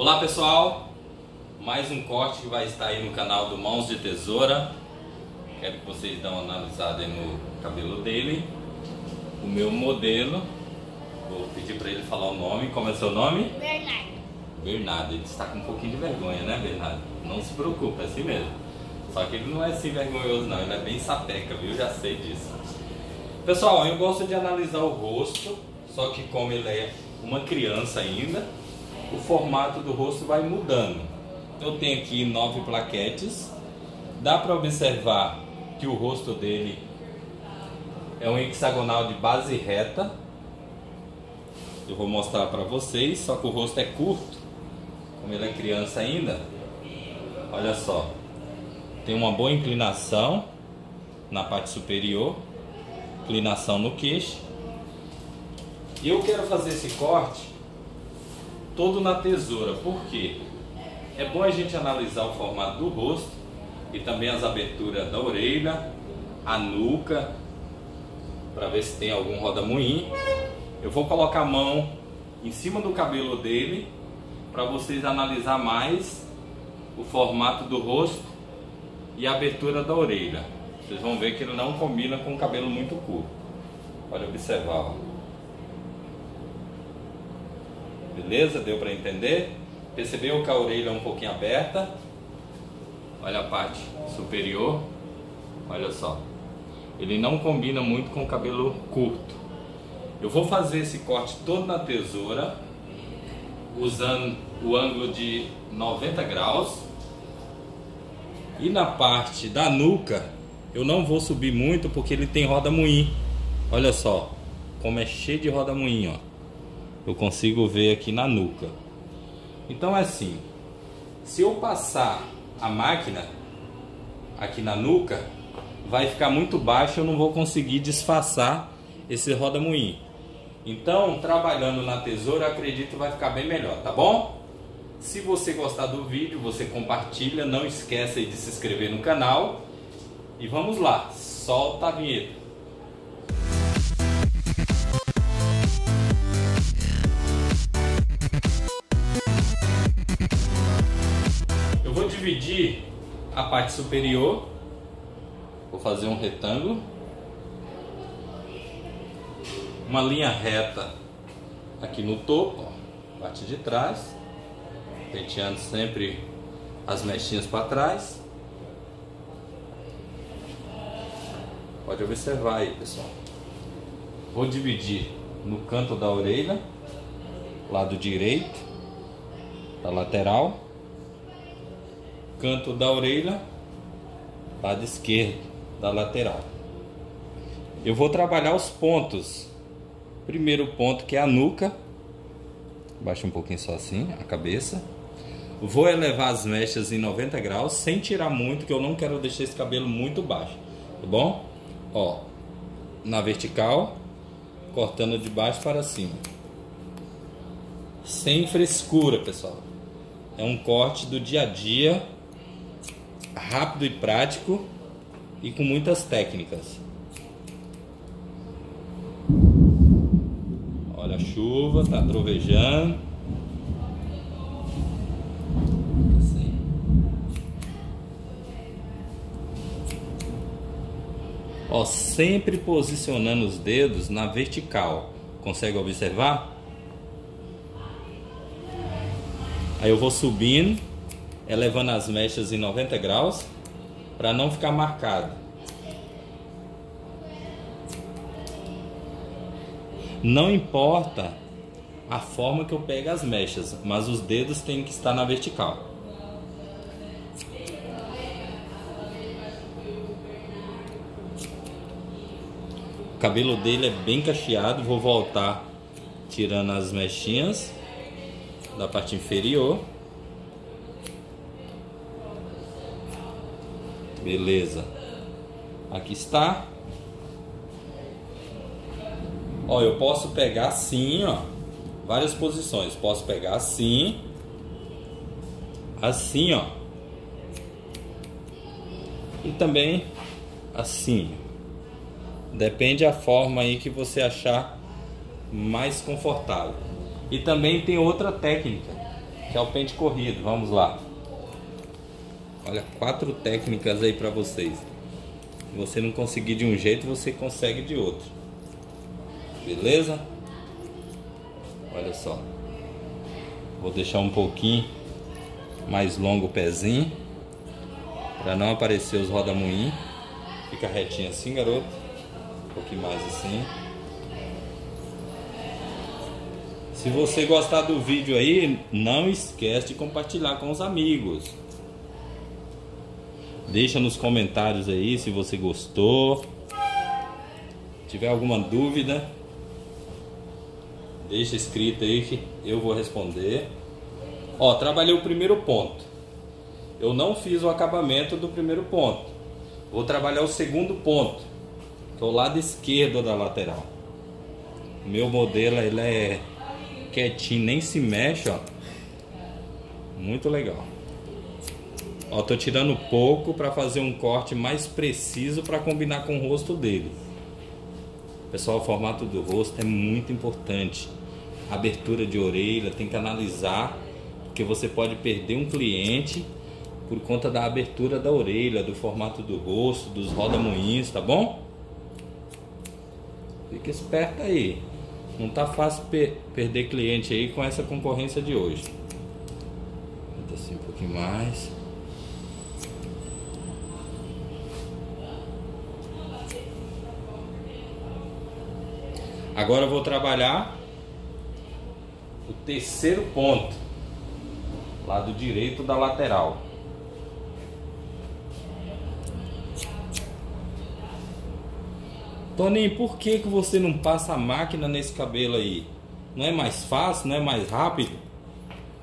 Olá pessoal, mais um corte que vai estar aí no canal do Mãos de Tesoura. Quero que vocês dêem uma analisada aí no cabelo dele. O meu modelo, vou pedir para ele falar o nome. Como é seu nome? Bernardo. Bernardo. Ele está com um pouquinho de vergonha, né, Bernardo? Não se preocupe, é assim mesmo. Só que ele não é assim vergonhoso, não. Ele é bem sapeca, viu? Já sei disso. Pessoal, eu gosto de analisar o rosto, só que como ele é uma criança ainda, o formato do rosto vai mudando. Eu tenho aqui nove plaquetes. Dá para observar que o rosto dele é um hexagonal de base reta. Eu vou mostrar para vocês, só que o rosto é curto, como ele é criança ainda. Olha só, tem uma boa inclinação na parte superior, inclinação no queixo. E eu quero fazer esse corte todo na tesoura, por quê? É bom a gente analisar o formato do rosto e também as aberturas da orelha, a nuca, para ver se tem algum roda-moinho. Eu vou colocar a mão em cima do cabelo dele para vocês analisar mais o formato do rosto e a abertura da orelha. Vocês vão ver que ele não combina com o cabelo muito curto. Pode observar. Ó. Beleza? Deu para entender? Percebeu que a orelha é um pouquinho aberta? Olha a parte superior. Olha só. Ele não combina muito com o cabelo curto. Eu vou fazer esse corte todo na tesoura, usando o ângulo de 90 graus. E na parte da nuca, eu não vou subir muito porque ele tem roda moinho. Olha só, como é cheio de roda moinho, ó. Eu consigo ver aqui na nuca. Então é assim, se eu passar a máquina aqui na nuca, vai ficar muito baixo, eu não vou conseguir disfarçar esse roda-moinho. Então, trabalhando na tesoura, acredito vai ficar bem melhor, tá bom? Se você gostar do vídeo, você compartilha, não esqueça de se inscrever no canal. E vamos lá, solta a vinheta. Dividir a parte superior, vou fazer um retângulo, uma linha reta aqui no topo, ó, parte de trás, penteando sempre as mechinhas para trás. Pode observar aí, pessoal. Vou dividir no canto da orelha, lado direito, da lateral, canto da orelha, lado esquerdo da lateral. Eu vou trabalhar os pontos. Primeiro ponto que é a nuca, baixa um pouquinho só assim, a cabeça. Vou elevar as mechas em 90 graus, sem tirar muito, que eu não quero deixar esse cabelo muito baixo, tá bom? Ó, na vertical, cortando de baixo para cima. Sem frescura, pessoal. É um corte do dia a dia, rápido e prático e com muitas técnicas. Olha a chuva, tá trovejando. Ó, sempre posicionando os dedos na vertical. Consegue observar? Aí eu vou subindo, elevando as mechas em 90 graus para não ficar marcado. Não importa a forma que eu pego as mechas, mas os dedos têm que estar na vertical. O cabelo dele é bem cacheado, vou voltar tirando as mechinhas da parte inferior. Beleza. Aqui está. Ó, eu posso pegar assim, ó. Várias posições. Posso pegar assim. Assim, ó. E também assim. Depende a forma aí que você achar mais confortável. E também tem outra técnica, que é o pente corrido. Vamos lá. Olha, quatro técnicas aí para vocês. Você não conseguir de um jeito, você consegue de outro. Beleza? Olha só. Vou deixar um pouquinho mais longo o pezinho. Para não aparecer os rodamuinhos. Fica retinho assim, garoto. Um pouquinho mais assim. Se você gostar do vídeo aí, não esquece de compartilhar com os amigos. Deixa nos comentários aí se você gostou. Tiver alguma dúvida, deixa escrito aí que eu vou responder. Ó, trabalhei o primeiro ponto. Eu não fiz o acabamento do primeiro ponto. Vou trabalhar o segundo ponto, que é o lado esquerdo da lateral. Meu modelo ele é quietinho, nem se mexe, ó. Muito legal. Ó, tô tirando pouco para fazer um corte mais preciso para combinar com o rosto dele. Pessoal, o formato do rosto é muito importante. abertura de orelha, tem que analisar, porque você pode perder um cliente por conta da abertura da orelha, do formato do rosto, dos rodamuinhos, tá bom? Fica esperto aí. Não tá fácil per perder cliente aí com essa concorrência de hoje. Vou assim um pouquinho mais. Agora eu vou trabalhar o terceiro ponto, lado direito da lateral. Toninho, por que, que você não passa a máquina nesse cabelo aí? Não é mais fácil, não é mais rápido?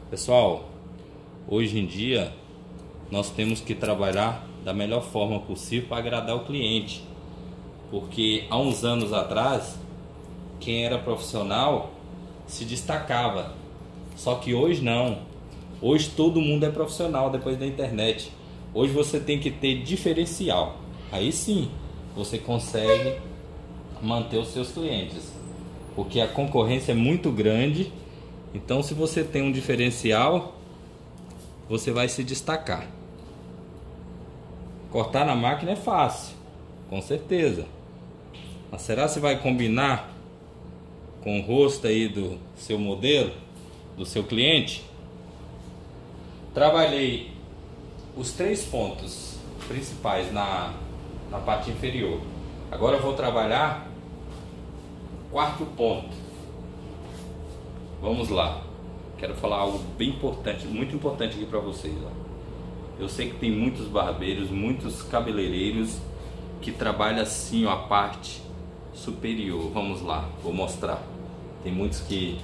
Pessoal, hoje em dia nós temos que trabalhar da melhor forma possível para agradar o cliente. Porque há uns anos atrás, quem era profissional se destacava. Só que hoje não. Hoje todo mundo é profissional depois da internet. Hoje você tem que ter diferencial. Aí sim você consegue manter os seus clientes, porque a concorrência é muito grande. Então, se você tem um diferencial, você vai se destacar. Cortar na máquina é fácil, com certeza. Mas será se vai combinar com o rosto aí do seu modelo, do seu cliente? Trabalhei os três pontos principais na, na parte inferior. Agora eu vou trabalhar Quarto ponto. Vamos lá. Quero falar algo bem importante, muito importante aqui para vocês. Ó. Eu sei que tem muitos barbeiros, muitos cabeleireiros que trabalham assim ó, a parte superior. Vamos lá, vou mostrar. Tem muitos que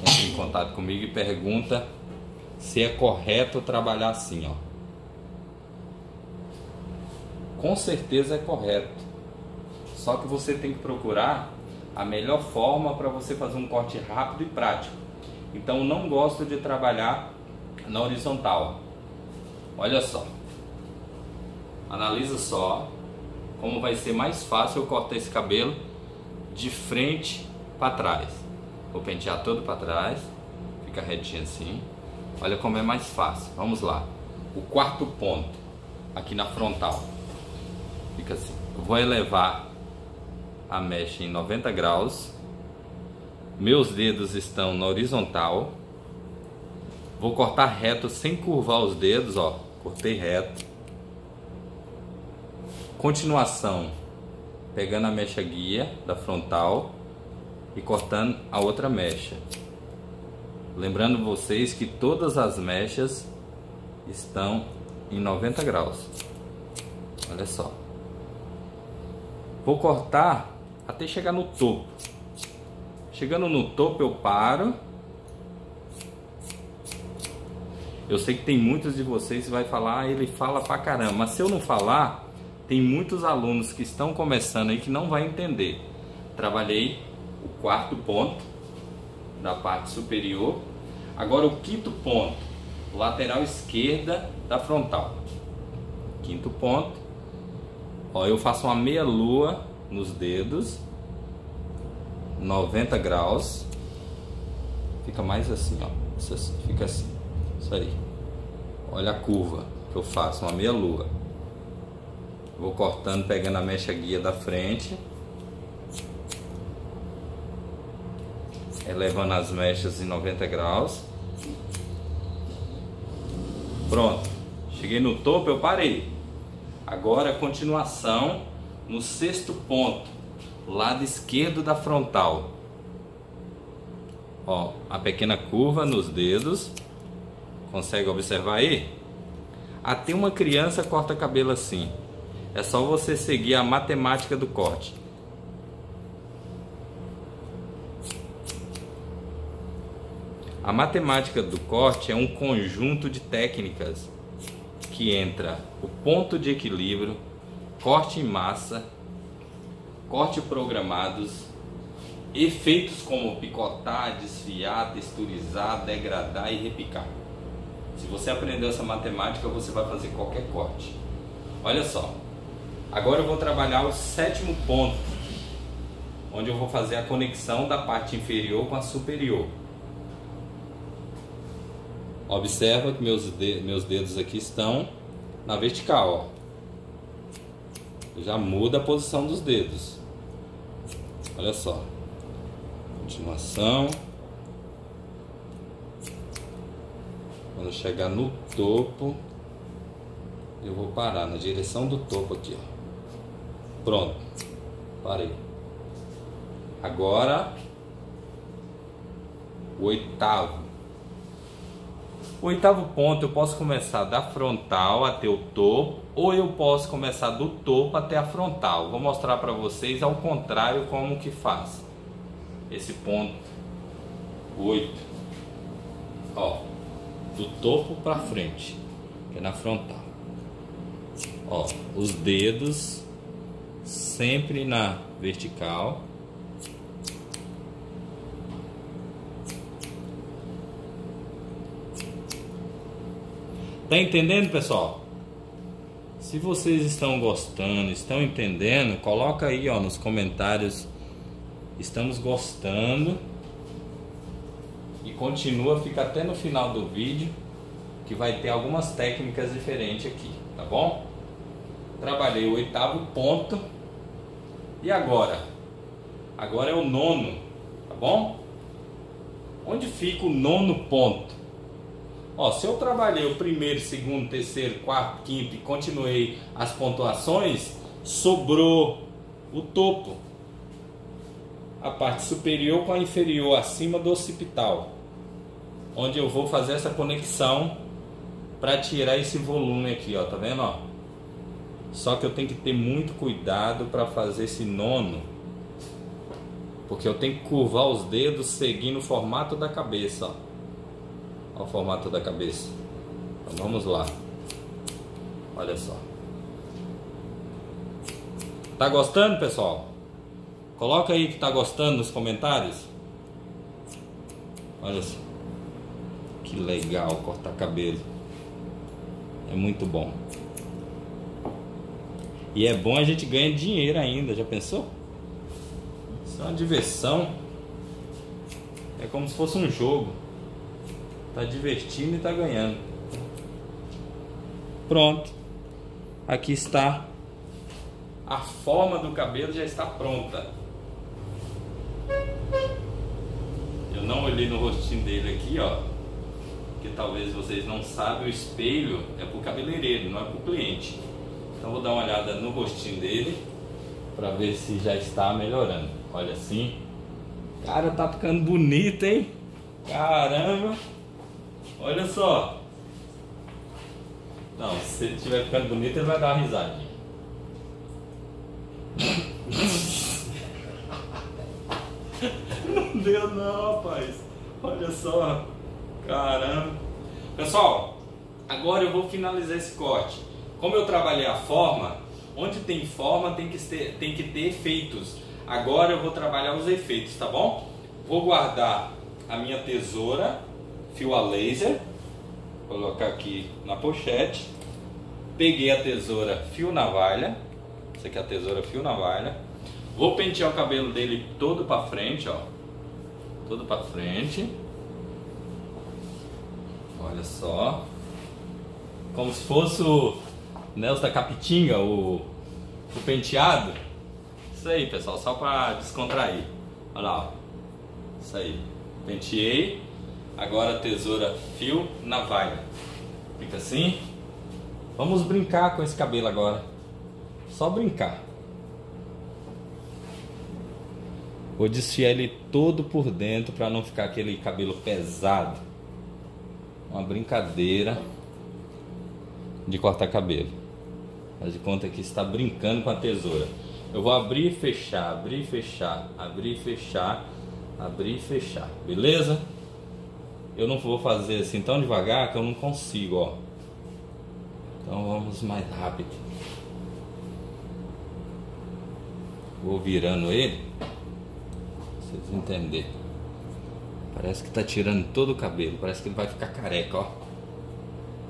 entram em contato comigo e perguntam se é correto trabalhar assim, ó. Com certeza é correto. Só que você tem que procurar a melhor forma para você fazer um corte rápido e prático. Então não gosto de trabalhar na horizontal. Olha só. Analisa só como vai ser mais fácil eu cortar esse cabelo de frente para trás. Vou pentear todo para trás, fica retinho assim. Olha como é mais fácil. Vamos lá. O quarto ponto aqui na frontal. Fica assim. Eu vou elevar a mecha em 90 graus. Meus dedos estão na horizontal. Vou cortar reto sem curvar os dedos, ó. Cortei reto. Continuação, pegando a mecha guia da frontal e cortando a outra mecha. Lembrando vocês que todas as mechas estão em 90 graus. Olha só. Vou cortar até chegar no topo. Chegando no topo eu paro. Eu sei que tem muitos de vocês que vai falar, ah, ele fala pra caramba, mas se eu não falar, tem muitos alunos que estão começando aí que não vai entender. Trabalhei o quarto ponto da parte superior. Agora o quinto ponto, lateral esquerda da frontal. Quinto ponto. Ó, eu faço uma meia lua nos dedos, 90 graus, fica mais assim, ó, fica assim. Mostra aí. Olha a curva que eu faço, uma meia lua. Vou cortando, pegando a mecha guia da frente. Elevando as mechas em 90 graus. Pronto. Cheguei no topo, eu parei. Agora continuação no sexto ponto, lado esquerdo da frontal. Ó, a pequena curva nos dedos. Consegue observar aí? Até uma criança corta cabelo assim. É só você seguir a matemática do corte. A matemática do corte é um conjunto de técnicas que entra o ponto de equilíbrio, corte em massa, corte programados, efeitos como picotar, desfiar, texturizar, degradar e repicar. Se você aprendeu essa matemática, você vai fazer qualquer corte. Olha só. Agora eu vou trabalhar o sétimo ponto, onde eu vou fazer a conexão da parte inferior com a superior. Observa que meus, de meus dedos aqui estão na vertical. Ó. Já muda a posição dos dedos. Olha só. Continuação. Quando chegar no topo, eu vou parar na direção do topo aqui, ó. Pronto. Parei. Agora o oitavo. O oitavo ponto eu posso começar da frontal até o topo, ou eu posso começar do topo até a frontal. Vou mostrar para vocês ao contrário como que faz. Esse ponto 8. Ó, do topo para frente, que é na frontal. Ó, os dedos sempre na vertical. Tá entendendo, pessoal? Se vocês estão gostando, estão entendendo, coloca aí, ó, nos comentários. Estamos gostando. E continua, fica até no final do vídeo, que vai ter algumas técnicas diferentes aqui, tá bom? Trabalhei o oitavo ponto. E agora? Agora é o nono, tá bom? Onde fica o nono ponto? Ó, se eu trabalhei o primeiro, segundo, terceiro, quarto, quinto e continuei as pontuações, sobrou o topo. A parte superior com a inferior, acima do occipital. Onde eu vou fazer essa conexão para tirar esse volume aqui, ó, tá vendo, ó? Só que eu tenho que ter muito cuidado para fazer esse nono. Porque eu tenho que curvar os dedos seguindo o formato da cabeça. Olha o formato da cabeça. Então vamos lá. Olha só. Tá gostando, pessoal? Coloca aí que tá gostando nos comentários. Olha só. Que legal cortar cabelo. É muito bom. E é bom a gente ganhar dinheiro ainda, já pensou? Isso é uma diversão. É como se fosse um jogo. Tá divertindo e tá ganhando. Pronto. Aqui está. A forma do cabelo já está pronta. Eu não olhei no rostinho dele aqui, ó. Que talvez vocês não sabem, o espelho é pro cabeleireiro, não é pro cliente. Então vou dar uma olhada no rostinho dele para ver se já está melhorando. Olha assim. Cara, tá ficando bonito, hein? Caramba! Olha só. Não, se ele estiver ficando bonito, ele vai dar uma risadinha. Não deu não, rapaz. Olha só. Caramba. Pessoal, agora eu vou finalizar esse corte. Como eu trabalhei a forma, onde tem forma tem que ter, tem que ter efeitos. Agora eu vou trabalhar os efeitos, tá bom? Vou guardar a minha tesoura fio a laser, colocar aqui na pochete. Peguei a tesoura fio navalha, essa aqui é a tesoura fio navalha. Vou pentear o cabelo dele todo para frente, ó. Todo para frente. Olha só. Como se fosse o Nelson da Capitinga, o, o penteado. Isso aí, pessoal, só para descontrair. Olha lá, ó. Isso aí. Penteei. Agora tesoura fio navalha. Fica assim. Vamos brincar com esse cabelo agora. Só brincar. Vou desfiar ele todo por dentro para não ficar aquele cabelo pesado. Uma brincadeira de cortar cabelo. Faz de conta que está brincando com a tesoura. Eu vou abrir e fechar, abrir e fechar, abrir e fechar, abrir e fechar. Beleza? Eu não vou fazer assim tão devagar que eu não consigo, ó. Então vamos mais rápido. Vou virando ele. Pra vocês entenderem. Parece que tá tirando todo o cabelo. Parece que ele vai ficar careca, ó.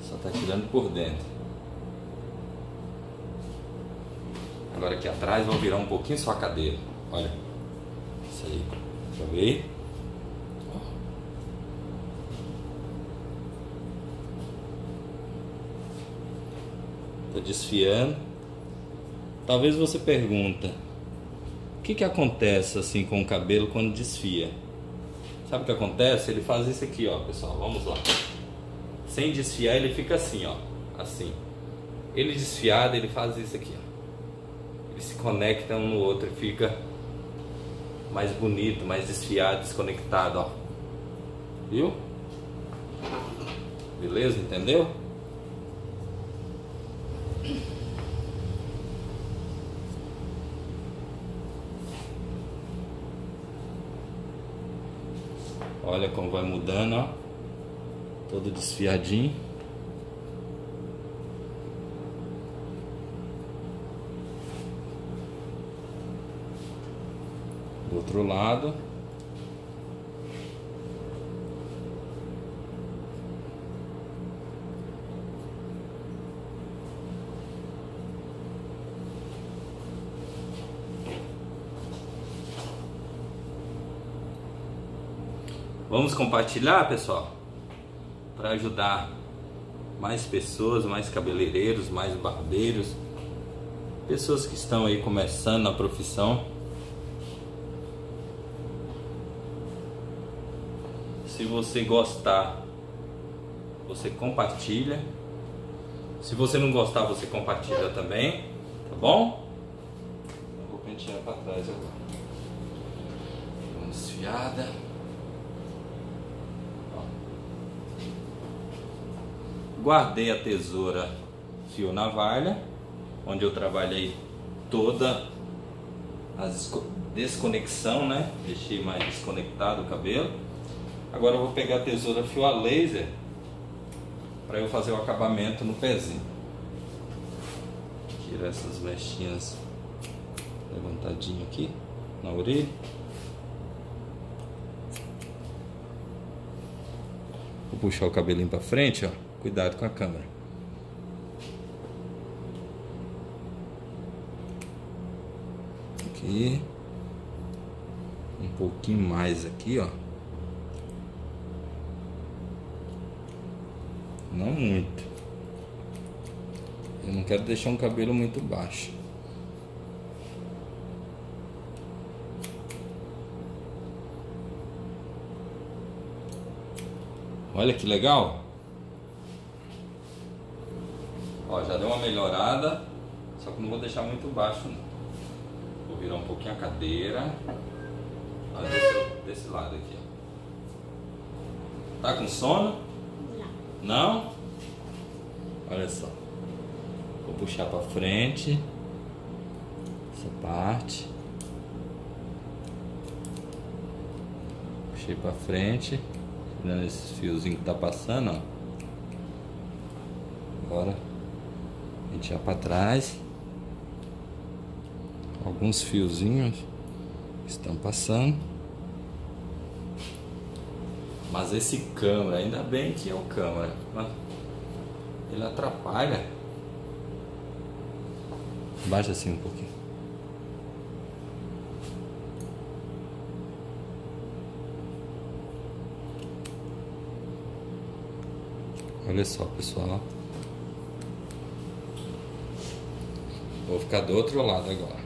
Só tá tirando por dentro. Agora aqui atrás vou virar um pouquinho só a cadeira. Olha. Isso aí. Deixa eu ver. Tô desfiando. Talvez você pergunta, o que que acontece assim com o cabelo quando desfia? Sabe o que acontece? Ele faz isso aqui, ó, pessoal. Vamos lá. Sem desfiar, ele fica assim, ó, assim. Ele desfiado, ele faz isso aqui, ó. Se conectam um no outro e fica mais bonito, mais desfiado, desconectado, ó. Viu? Beleza? Entendeu? Olha como vai mudando, ó. Todo desfiadinho. Do lado. Vamos compartilhar, pessoal, para ajudar mais pessoas, mais cabeleireiros, mais barbeiros, pessoas que estão aí começando na profissão. Se você gostar, você compartilha. Se você não gostar, você compartilha também, tá bom? Eu vou pentear para trás agora. Uma desfiada. guardei a tesoura fio navalha, onde eu trabalhei toda a desconexão, né? Deixei mais desconectado o cabelo. Agora eu vou pegar a tesoura fio a laser para eu fazer o acabamento no pezinho. Tirar essas mechinhas levantadinho aqui na orelha. Vou puxar o cabelinho para frente, ó. Cuidado com a câmera. Aqui. Um pouquinho mais aqui, ó. Não muito. Eu não quero deixar um cabelo muito baixo. Olha que legal. Ó, já deu uma melhorada, só que não vou deixar muito baixo não. Vou virar um pouquinho a cadeira. Desse, desse lado aqui, ó. Tá com sono? Não. Olha só. Vou puxar pra frente. Essa parte. Puxei pra frente. Tirando esses fiozinhos que tá passando, ó. Agora pentear para trás. Alguns fiozinhos estão passando. Mas esse câmera, ainda bem que é o câmera. Ele atrapalha. Baixa assim um pouquinho. Olha só, pessoal. Vou ficar do outro lado agora.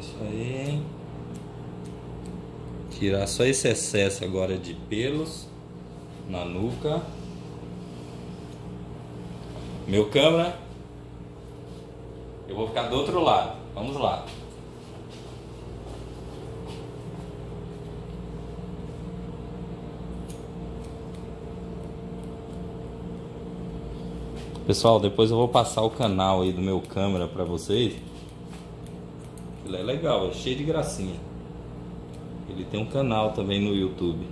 Isso aí. Tirar só esse excesso agora de pelos na nuca. Meu câmera. Eu vou ficar do outro lado. Vamos lá. Pessoal, depois eu vou passar o canal aí do meu câmera para vocês. Ele é legal, é cheio de gracinha. Tem um canal também no YouTube.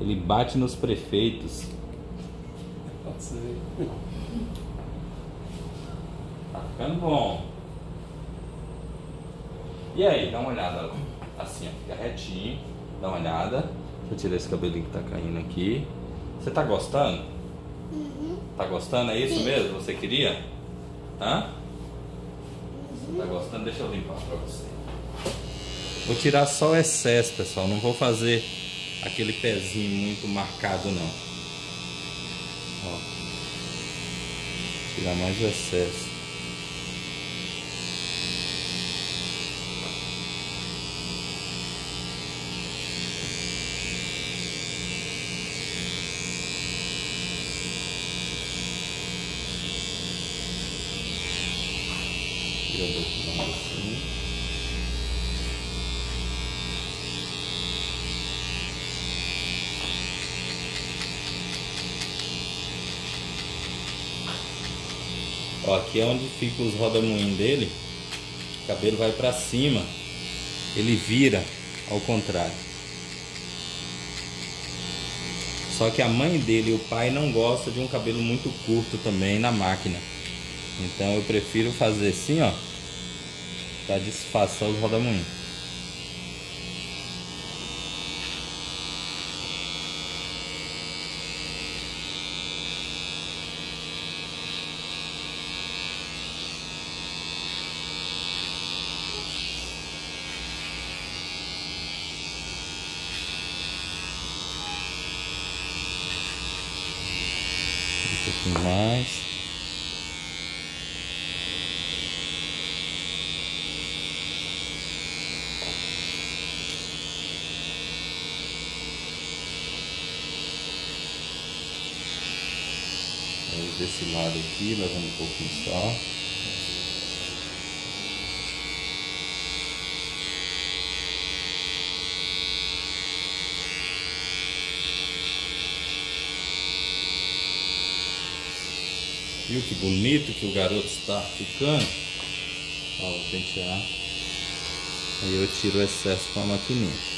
Ele bate nos prefeitos. Tá ficando bom. E aí, dá uma olhada assim, ó, fica retinho. Dá uma olhada. Deixa eu tirar esse cabelinho que tá caindo aqui. Você tá gostando? Uhum. Tá gostando? É isso Sim. mesmo? Você queria? Hã? Você tá gostando? Deixa eu limpar pra você. Vou tirar só o excesso, pessoal. Não vou fazer aquele pezinho muito marcado, não. Ó. Tirar mais o excesso. Aqui é onde fica os rodamuinhos dele. O cabelo vai pra cima. Ele vira ao contrário. Só que a mãe dele e o pai não gostam de um cabelo muito curto também na máquina. Então eu prefiro fazer assim, ó, para disfarçar os rodamuinhos. Um pouquinho mais. Desse lado aqui, levando um pouquinho só. Viu que bonito que o garoto está ficando? Ó, vou pentear. Aí eu tiro o excesso com a maquininha.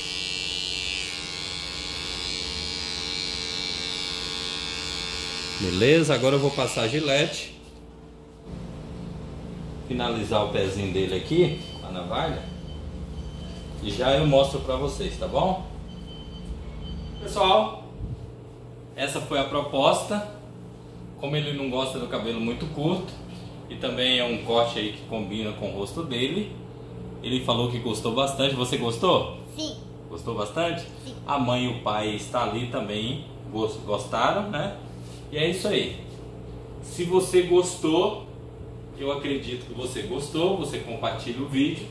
Beleza? Agora eu vou passar a gilete. Finalizar o pezinho dele aqui, a navalha. E já eu mostro pra vocês, tá bom? Pessoal, essa foi a proposta. Como ele não gosta do cabelo muito curto e também é um corte aí que combina com o rosto dele, ele falou que gostou bastante. Você gostou? Sim. Gostou bastante? Sim. A mãe e o pai está ali também, gostaram, né? E é isso aí. Se você gostou, eu acredito que você gostou, você compartilha o vídeo.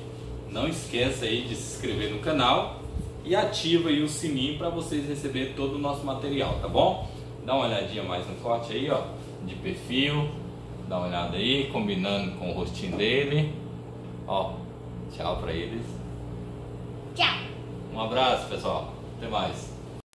Não esqueça aí de se inscrever no canal e ativa aí o sininho para vocês receberem todo o nosso material, tá bom? Dá uma olhadinha mais no corte aí, ó, de perfil. Dá uma olhada aí, combinando com o rostinho dele. Ó, tchau para eles. Tchau. Um abraço, pessoal. Até mais.